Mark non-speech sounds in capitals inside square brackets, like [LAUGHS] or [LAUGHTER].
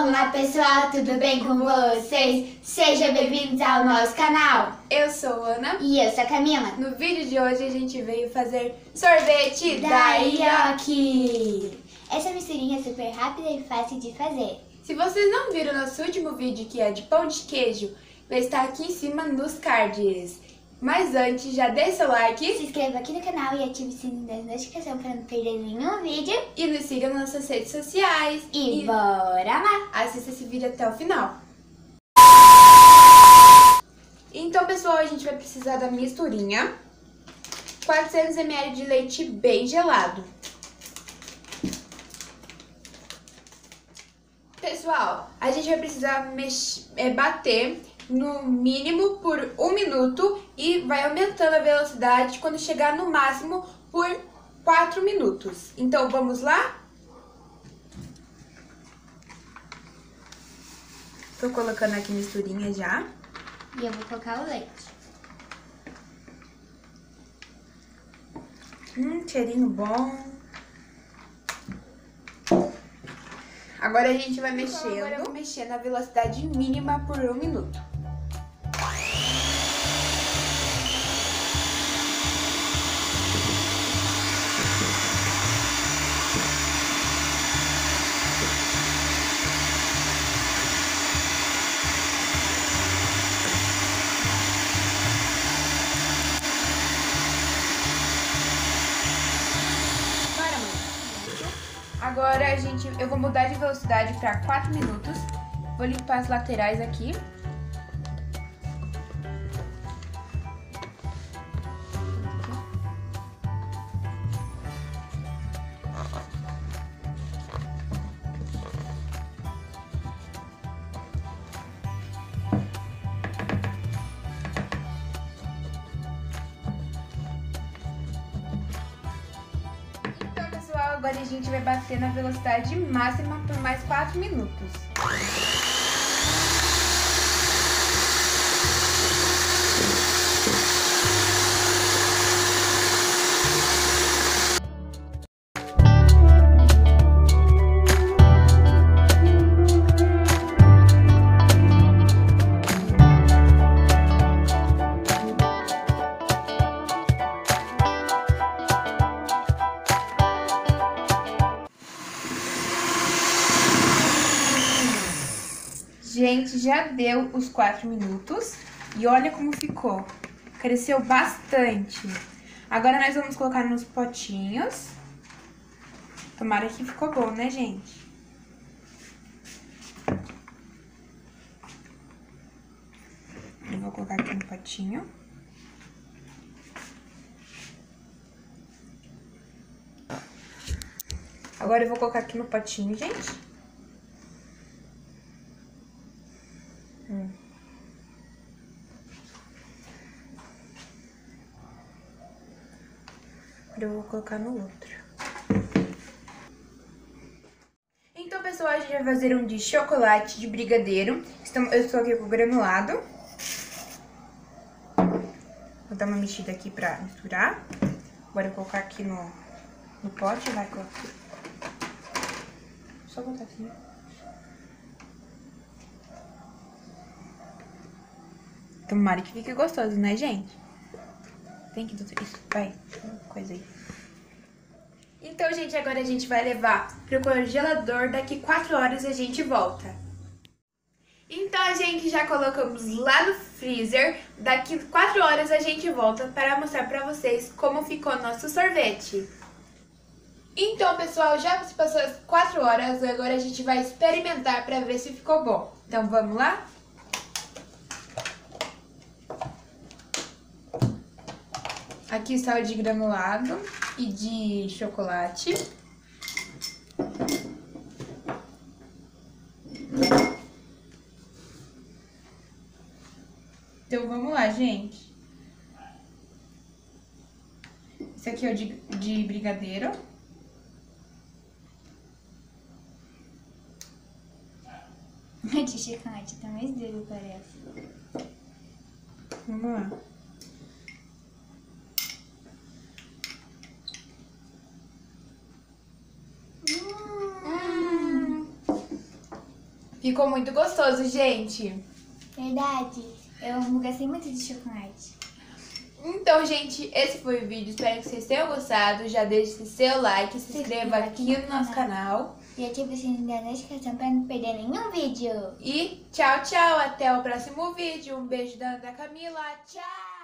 Olá pessoal, tudo bem com vocês? Sejam bem-vindos ao nosso canal. Eu sou a Ana. E eu sou a Camila. No vídeo de hoje a gente veio fazer sorvete da, Ioki. Essa misturinha é super rápida e fácil de fazer. Se vocês não viram nosso último vídeo, que é de pão de queijo, vai estar aqui em cima nos cards. Mas antes, já deixa seu like Se inscreva aqui no canal e ative o sininho das notificações para não perder nenhum vídeo. e nos siga nas nossas redes sociais. E, bora lá! assista esse vídeo até o final. Então, pessoal, a gente vai precisar da misturinha. 400 ml de leite bem gelado. Pessoal, a gente vai precisar mex- é, bater no mínimo por um minuto e vai aumentando a velocidade quando chegar no máximo por 4 minutos. Então, vamos lá? Tô colocando aqui misturinha já. E eu vou colocar o leite. Hum, cheirinho bom. Agora a gente vai mexendo. Agora eu vou mexer na velocidade mínima por um minuto. Agora gente, eu vou mudar de velocidade para 4 minutos. Vou limpar as laterais aqui. Agora a gente vai bater na velocidade máxima por mais 4 minutos. Gente, já deu os 4 minutos e olha como ficou. Cresceu bastante. Agora nós vamos colocar nos potinhos. Tomara que ficou bom, né, gente? Eu vou colocar aqui no potinho. Agora eu vou colocar aqui no potinho, gente. Eu vou colocar no outro. Então, pessoal, a gente vai fazer um de chocolate de brigadeiro. Eu estou aqui com o granulado. Vou dar uma mexida aqui pra misturar. Agora eu vou colocar aqui no, no pote. Vai colocar. Só botar assim. Tomara que fique gostoso, né, gente? Tem que tudo isso. Vai, coisa aí. Então, gente, agora a gente vai levar pro congelador. Daqui 4 horas a gente volta. Então, a gente já colocamos lá no freezer. Daqui 4 horas a gente volta para mostrar pra vocês como ficou nosso sorvete. Então, pessoal, já se passou as 4 horas. Agora a gente vai experimentar para ver se ficou bom. Então, vamos lá? Aqui está o de granulado e de chocolate. Então vamos lá, gente. Esse aqui é o de, de brigadeiro. [LAUGHS] De chocolate tá mais duro, parece. Vamos lá. Ficou muito gostoso, gente. Verdade. Eu gostei muito de chocolate. Então, gente, esse foi o vídeo. Espero que vocês tenham gostado. Já deixe seu like, se inscreva aqui no nosso canal. E ative o sininho da notificação para não perder nenhum vídeo. E tchau, tchau. Até o próximo vídeo. Um beijo da Ana Camila. Tchau!